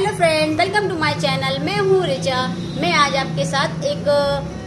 Hello friend welcome to my channel मैं हूँ रिचा। मैं आज आपके साथ एक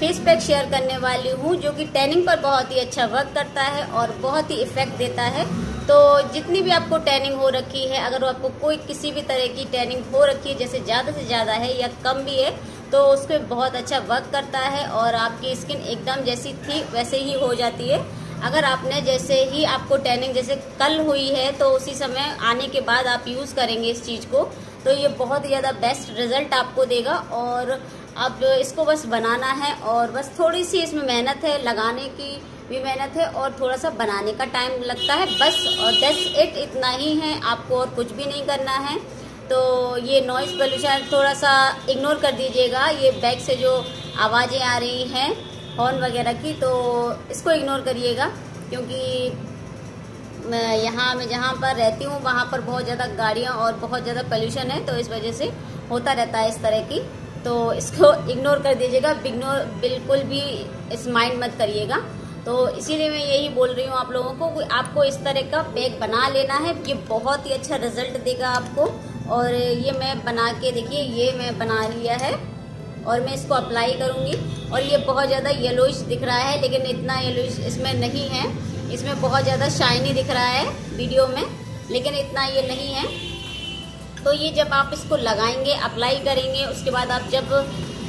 फेस पैक शेयर करने वाली हूँ, जो कि टैनिंग पर बहुत ही अच्छा वर्क करता है और बहुत ही इफ़ेक्ट देता है। तो जितनी भी आपको टैनिंग हो रखी है, अगर आपको कोई किसी भी तरह की टैनिंग हो रखी है, जैसे ज़्यादा से ज़्यादा है या कम भी है तो उस पर बहुत अच्छा वर्क करता है और आपकी स्किन एकदम जैसी थी, वैसे ही हो जाती है। अगर आपने जैसे ही आपको टैनिंग जैसे कल हुई है तो उसी समय आने के बाद आप यूज़ करेंगे इस चीज़ को। तो ये बहुत ही ज़्यादा बेस्ट रिज़ल्ट आपको देगा और अब इसको बस बनाना है और बस थोड़ी सी इसमें मेहनत है, लगाने की भी मेहनत है और थोड़ा सा बनाने का टाइम लगता है। बस और दस इट इतना ही है। आपको और कुछ भी नहीं करना है। तो ये नॉइज़ पोल्यूशन थोड़ा सा इग्नोर कर दीजिएगा। ये बैग से जो आवाज़ें आ रही हैं हॉर्न वगैरह की तो इसको इग्नोर करिएगा, क्योंकि यहाँ, मैं जहाँ पर रहती हूँ, वहाँ पर बहुत ज़्यादा गाड़ियाँ और बहुत ज़्यादा पोल्यूशन है तो इस वजह से होता रहता है इस तरह की। तो इसको इग्नोर कर दीजिएगा इग्नोर बिल्कुल भी इस माइंड मत करिएगा। तो इसीलिए मैं यही बोल रही हूँ आप लोगों को कि आपको इस तरह का बैग बना लेना है। ये बहुत ही अच्छा रिज़ल्ट देगा आपको। और ये मैं बना के, देखिए, ये मैं बना लिया है। और मैं इसको अप्लाई करूँगी। और ये बहुत ज़्यादा येलोइश दिख रहा है, लेकिन इतना येलोइश इसमें नहीं है। इसमें बहुत ज़्यादा शाइनी दिख रहा है वीडियो में, लेकिन इतना ये नहीं है। तो ये जब आप इसको लगाएँगे अप्लाई करेंगे, उसके बाद आप जब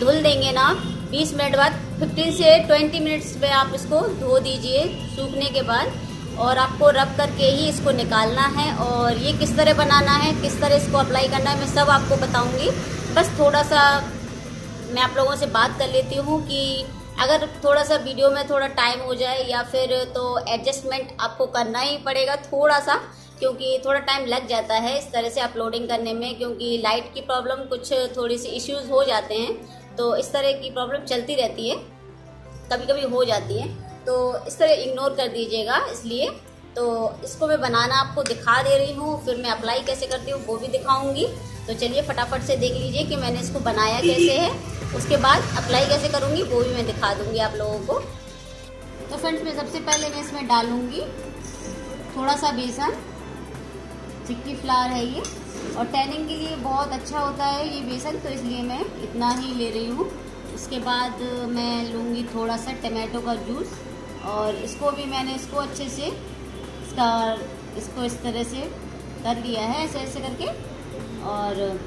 धुल देंगे ना 20 मिनट बाद 15 से 20 मिनट्स पे आप इसको धो दीजिए सूखने के बाद। और आपको रब करके ही इसको निकालना है, और ये किस तरह बनाना है, किस तरह इसको अप्लाई करना है, मैं सब आपको बताऊँगी। बस थोड़ा सा मैं आप लोगों से बात कर लेती हूँ कि अगर थोड़ा सा वीडियो में थोड़ा टाइम हो जाए या फिर तो एडजस्टमेंट आपको करना ही पड़ेगा थोड़ा सा क्योंकि थोड़ा टाइम लग जाता है इस तरह से अपलोडिंग करने में क्योंकि लाइट की प्रॉब्लम कुछ थोड़ी सी इश्यूज़ हो जाते हैं तो इस तरह की प्रॉब्लम चलती रहती है कभी कभी हो जाती है तो इस तरह इग्नोर कर दीजिएगा इसलिए तो इसको मैं बनाना आपको दिखा दे रही हूँ फिर मैं अप्लाई कैसे करती हूँ वो भी दिखाऊँगी तो चलिए फटाफट से देख लीजिए कि मैंने इसको बनाया कैसे है। उसके बाद अप्लाई कैसे करूँगी, वो भी मैं दिखा दूँगी आप लोगों को। तो फ्रेंड्स मैं सबसे पहले मैं इसमें डालूँगी थोड़ा सा बेसन, चिक्की फ्लावर है ये, और टैनिंग के लिए बहुत अच्छा होता है ये बेसन तो इसलिए मैं इतना ही ले रही हूँ। उसके बाद मैं लूँगी थोड़ा सा टमाटो का जूस और इसको भी मैंने इसको अच्छे से इसका इसको इस तरह से कर लिया है ऐसे ऐसे करके, और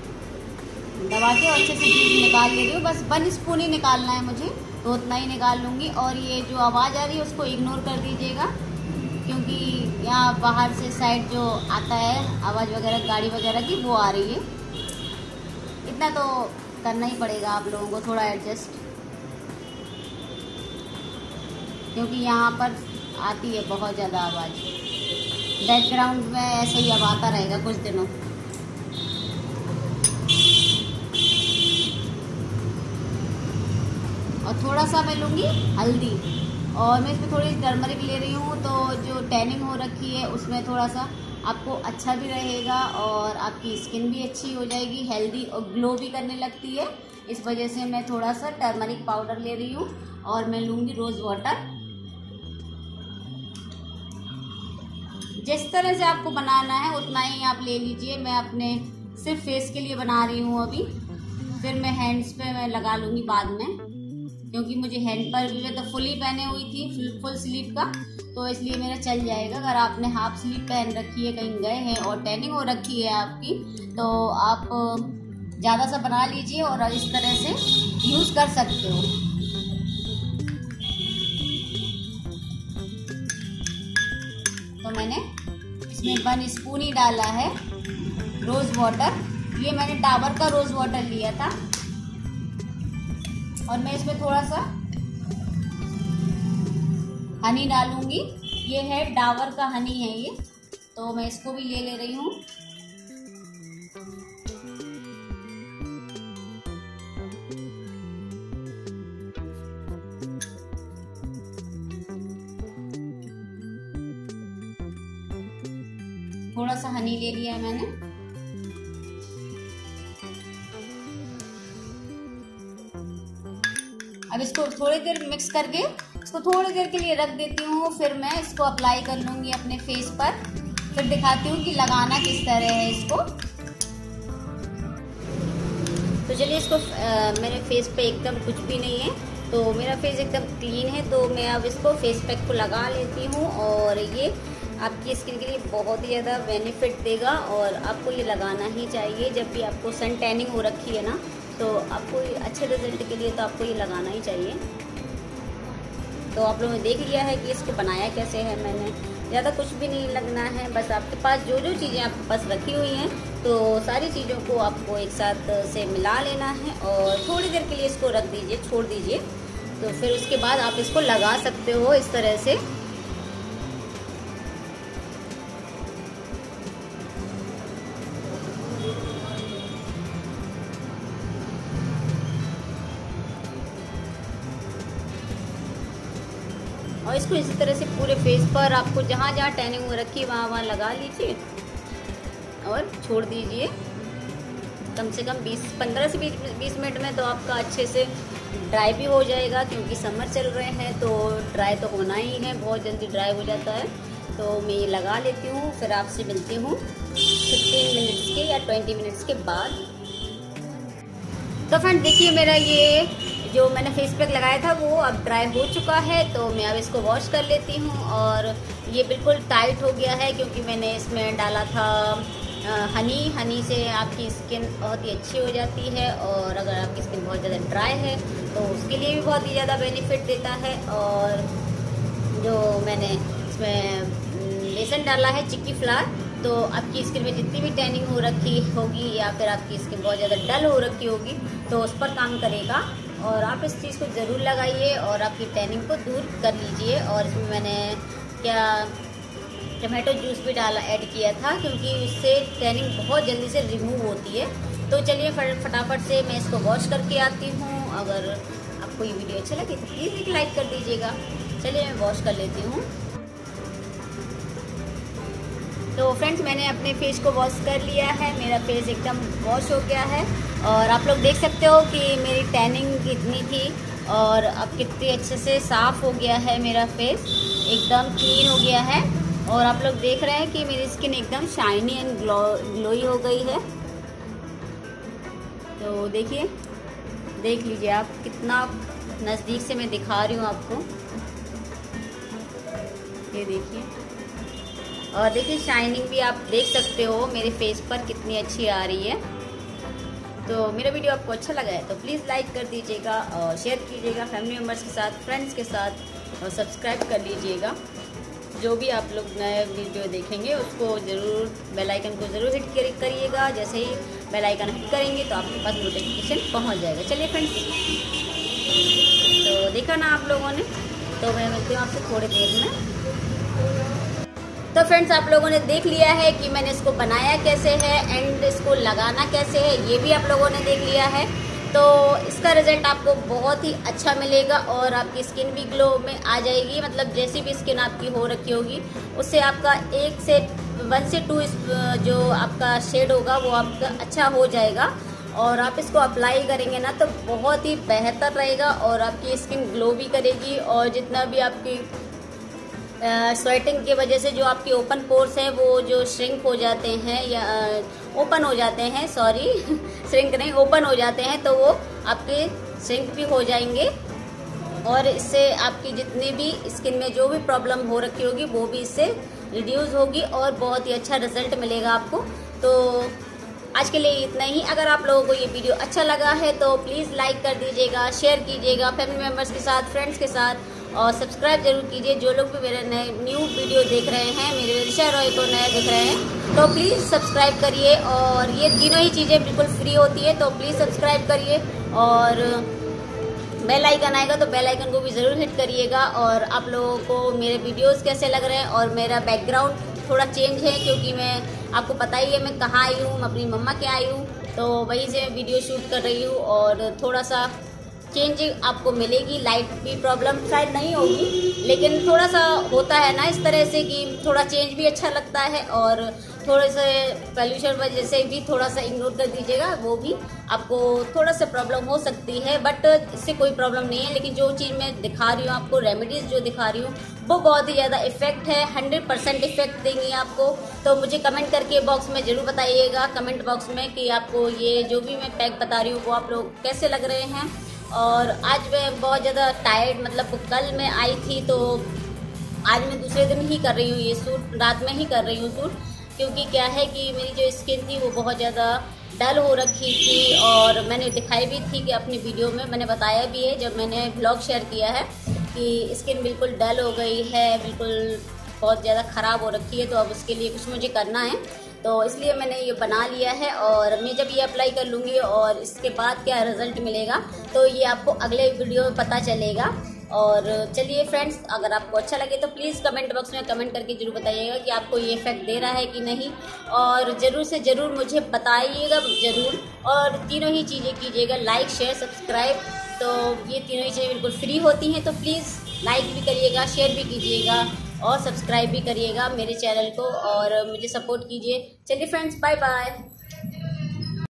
दबा के अच्छे से जूस निकाल ले रही हूँ। बस वन स्पून ही निकालना है मुझे। तो उतना ही निकाल लूँगी। और ये जो आवाज़ आ रही है, उसको इग्नोर कर दीजिएगा। क्योंकि यहाँ बाहर से साइड जो आता है, आवाज़ वगैरह, गाड़ी वगैरह की, वो आ रही है। इतना तो करना ही पड़ेगा आप लोगों को थोड़ा एडजस्ट क्योंकि यहाँ पर आती है बहुत ज़्यादा आवाज़। बैकग्राउंड में ऐसे ही अब आता रहेगा कुछ दिनों। थोड़ा सा मैं लूँगी हल्दी। और मैं इसमें थोड़ी टर्मरिक ले रही हूँ तो जो टैनिंग हो रखी है, उसमें थोड़ा सा आपको अच्छा भी रहेगा और आपकी स्किन भी अच्छी हो जाएगी हेल्दी और ग्लो भी करने लगती है। इस वजह से मैं थोड़ा सा टर्मरिक पाउडर ले रही हूँ और मैं लूँगी रोज़ वाटर जिस तरह से आपको बनाना है, उतना ही आप ले लीजिए। मैं अपने सिर्फ़ फेस के लिए बना रही हूँ अभी। फिर मैं हैंड्स पे मैं लगा लूँगी बाद में। क्योंकि मुझे हैंड पर भी मैं तो फुली पहने हुई थी, फुल स्लीव का तो इसलिए मेरा चल जाएगा। अगर आपने हाफ़ स्लीव पहन रखी है, कहीं गए हैं, और टैनिंग हो रखी है आपकी तो आप ज़्यादा सा बना लीजिए और इस तरह से यूज़ कर सकते हो। तो मैंने इसमें वन स्पून ही डाला है रोज़ वाटर ये मैंने डाबर का रोज़ वाटर लिया था। और मैं इसमें थोड़ा सा हनी डालूँगी। ये है डावर का हनी है ये। तो मैं इसको भी ले ले रही हूँ। थोड़ा सा हनी ले लिया है मैंने। अब इसको थोड़ी देर मिक्स करके इसको थोड़ी देर के लिए रख देती हूँ फिर मैं इसको अप्लाई कर लूँगी अपने फेस पर। फिर दिखाती हूँ कि लगाना किस तरह है इसको। तो चलिए इसको आ, मेरे फेस पे एकदम कुछ भी नहीं है। तो मेरा फेस एकदम क्लीन है तो मैं अब इसको फेस पैक को लगा लेती हूँ और ये आपकी स्किन के लिए बहुत ही ज़्यादा बेनिफिट देगा और आपको ये लगाना ही चाहिए। जब भी आपको सन टैनिंग हो रखी है ना तो आपको अच्छे रिज़ल्ट के लिए तो आपको ये लगाना ही चाहिए। तो आप लोगों ने देख लिया है कि इसको बनाया कैसे है मैंने। ज़्यादा कुछ भी नहीं लगना है, बस आपके पास जो जो चीज़ें आपके पास रखी हुई हैं तो सारी चीज़ों को आपको एक साथ से मिला लेना है और थोड़ी देर के लिए इसको रख दीजिए, छोड़ दीजिए। तो फिर उसके बाद आप इसको लगा सकते हो इस तरह से। और इसको इसी तरह से पूरे फेस पर आपको जहाँ जहाँ टैनिंग हो रखी वहाँ वहाँ लगा लीजिए और छोड़ दीजिए। कम से कम 20 15 से 20 मिनट में तो आपका अच्छे से ड्राई भी हो जाएगा, क्योंकि समर चल रहे हैं तो ड्राई तो होना ही है, बहुत जल्दी ड्राई हो जाता है। तो मैं ये लगा लेती हूँ, फिर आपसे मिलती हूँ फिफ्टीन मिनट्स के या ट्वेंटी मिनट्स के बाद। तो फ्रेंड देखिए मेरा ये जो मैंने फेस पैक लगाया था, वो अब ड्राई हो चुका है तो मैं अब इसको वॉश कर लेती हूँ और ये बिल्कुल टाइट हो गया है क्योंकि मैंने इसमें डाला था हनी हनी से आपकी स्किन बहुत ही अच्छी हो जाती है और अगर आपकी स्किन बहुत ज़्यादा ड्राई है तो उसके लिए भी बहुत ही ज़्यादा बेनिफिट देता है और जो मैंने इसमें बेसन डाला है, चिक्की फ्लावर तो आपकी स्किन में जितनी भी टैनिंग हो रखी होगी या फिर आपकी स्किन बहुत ज़्यादा डल हो रखी होगी तो उस पर काम करेगा और आप इस चीज़ को ज़रूर लगाइए और आपकी टैनिंग को दूर कर लीजिए। और इसमें मैंने क्या टमाटो जूस भी डाला ऐड किया था, क्योंकि उससे टैनिंग बहुत जल्दी से रिमूव होती है। तो चलिए फटाफट से मैं इसको वॉश करके आती हूँ। अगर आपको ये वीडियो अच्छा लगे तो प्लीज़ एक लाइक कर दीजिएगा। चलिए मैं वॉश कर लेती हूँ। तो फ्रेंड्स मैंने अपने फेस को वॉश कर लिया है। मेरा फेस एकदम वॉश हो गया है। और आप लोग देख सकते हो कि मेरी टैनिंग कितनी थी और अब कितनी अच्छे से साफ़ हो गया है मेरा फेस एकदम क्लीन हो गया है। और आप लोग देख रहे हैं कि मेरी स्किन एकदम शाइनी एंड ग्लो ग्लोई हो गई है। तो देखिए, देख लीजिए आप कितना नज़दीक से मैं दिखा रही हूँ आपको। ये देखिए। और देखिए शाइनिंग भी आप देख सकते हो। मेरे फेस पर कितनी अच्छी आ रही है। तो मेरा वीडियो आपको अच्छा लगा है तो प्लीज़ लाइक कर दीजिएगा और शेयर कीजिएगा फैमिली मेंबर्स के साथ फ्रेंड्स के साथ और सब्सक्राइब कर लीजिएगा। जो भी आप लोग नए वीडियो देखेंगे, उसको ज़रूर बेल आइकन को ज़रूर हिट करिएगा। जैसे ही बेल आइकन हिट करेंगे तो आपके पास नोटिफिकेशन पहुँच जाएगा। चलिए फ्रेंड्स तो देखा ना आप लोगों ने? तो मैं मिलती हूँ आपसे थोड़ी देर में। तो फ्रेंड्स आप लोगों ने देख लिया है कि मैंने इसको बनाया कैसे है एंड इसको लगाना कैसे है, ये भी आप लोगों ने देख लिया है। तो इसका रिज़ल्ट आपको बहुत ही अच्छा मिलेगा और आपकी स्किन भी ग्लो में आ जाएगी मतलब जैसी भी स्किन आपकी हो रखी होगी, उससे आपका एक से वन से टू जो आपका शेड होगा, वो आपका अच्छा हो जाएगा। और आप इसको अप्लाई करेंगे ना तो बहुत ही बेहतर रहेगा और आपकी स्किन ग्लो भी करेगी और जितना भी आपकी स्वेटिंग की वजह से जो आपके ओपन पोर्स हैं, वो जो श्रिंक हो जाते हैं या ओपन हो जाते हैं सॉरी श्रिंक नहीं ओपन हो जाते हैं तो वो आपके श्रिंक भी हो जाएँगे। और इससे आपकी जितनी भी स्किन में जो भी प्रॉब्लम हो रखी होगी, वो भी इससे रिड्यूस होगी और बहुत ही अच्छा रिज़ल्ट मिलेगा आपको। तो आज के लिए इतना ही। अगर आप लोगों को ये वीडियो अच्छा लगा है तो प्लीज़ लाइक कर दीजिएगा शेयर कीजिएगा फैमिली मेंबर्स के साथ फ्रेंड्स के साथ। और सब्सक्राइब ज़रूर कीजिए। जो लोग भी मेरे नए न्यू वीडियो देख रहे हैं, मेरे ऋषा रॉय को नया देख रहे हैं तो प्लीज़ सब्सक्राइब करिए। और ये तीनों ही चीज़ें बिल्कुल फ्री होती है तो प्लीज़ सब्सक्राइब करिए। और बेल आइकन आएगा तो बेल आइकन को भी ज़रूर हिट करिएगा। और आप लोगों को मेरे वीडियोस कैसे लग रहे हैं और मेरा बैकग्राउंड थोड़ा चेंज है, क्योंकि मैं, आपको पता ही है, मैं कहाँ आई हूँ अपनी मम्मा के आई हूँ। तो वहीं से वीडियो शूट कर रही हूँ और थोड़ा सा चेंज आपको मिलेगी लाइट की प्रॉब्लम शायद नहीं होगी, लेकिन थोड़ा सा होता है ना इस तरह से कि थोड़ा चेंज भी अच्छा लगता है और थोड़े से पॉल्यूशन वजह से भी थोड़ा सा इग्नोर कर दीजिएगा, वो भी आपको थोड़ा सा प्रॉब्लम हो सकती है बट इससे कोई प्रॉब्लम नहीं है, लेकिन जो चीज़ मैं दिखा रही हूँ आपको रेमेडीज़ जो दिखा रही हूँ, वो बहुत ही ज़्यादा इफ़ेक्ट है हंड्रेड परसेंट इफ़ेक्ट देंगी आपको। तो मुझे कमेंट करके बॉक्स में ज़रूर बताइएगा कमेंट बॉक्स में कि आपको ये जो भी मैं पैक बता रही हूँ, वो आप लोग कैसे लग रहे हैं। और आज मैं बहुत ज़्यादा टायर्ड मतलब कल मैं आई थी तो आज मैं दूसरे दिन ही कर रही हूँ ये सूट रात में ही कर रही हूँ सूट क्योंकि क्या है कि मेरी जो स्किन थी वो बहुत ज़्यादा डल हो रखी थी और मैंने दिखाई भी थी कि अपनी वीडियो में, मैंने बताया भी है, जब मैंने ब्लॉग शेयर किया है कि स्किन बिल्कुल डल हो गई है, बिल्कुल बहुत ज़्यादा ख़राब हो रखी है तो अब उसके लिए कुछ मुझे करना है। तो इसलिए मैंने ये बना लिया है और मैं जब ये अप्लाई कर लूँगी और इसके बाद क्या रिज़ल्ट मिलेगा तो ये आपको अगले वीडियो में पता चलेगा। और चलिए फ्रेंड्स अगर आपको अच्छा लगे तो प्लीज़ कमेंट बॉक्स में कमेंट करके ज़रूर बताइएगा कि आपको ये इफ़ेक्ट दे रहा है कि नहीं। और ज़रूर से ज़रूर मुझे बताइएगा ज़रूर। और तीनों ही चीज़ें कीजिएगा लाइक शेयर सब्सक्राइब तो ये तीनों ही चीज़ें बिल्कुल फ्री होती हैं तो प्लीज़ लाइक भी करिएगा शेयर भी कीजिएगा। और सब्सक्राइब भी करिएगा मेरे चैनल को और मुझे सपोर्ट कीजिए। चलिए फ्रेंड्स बाय बाय